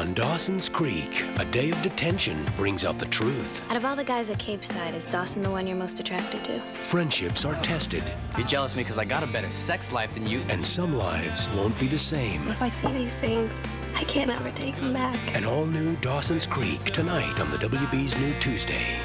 On Dawson's Creek, a day of detention brings out the truth. Out of all the guys at Capeside, is Dawson the one you're most attracted to? Friendships are tested. You're jealous of me because I got a better sex life than you. And some lives won't be the same. If I see these things, I can't ever take them back. An all new Dawson's Creek tonight on the WB's New Tuesday.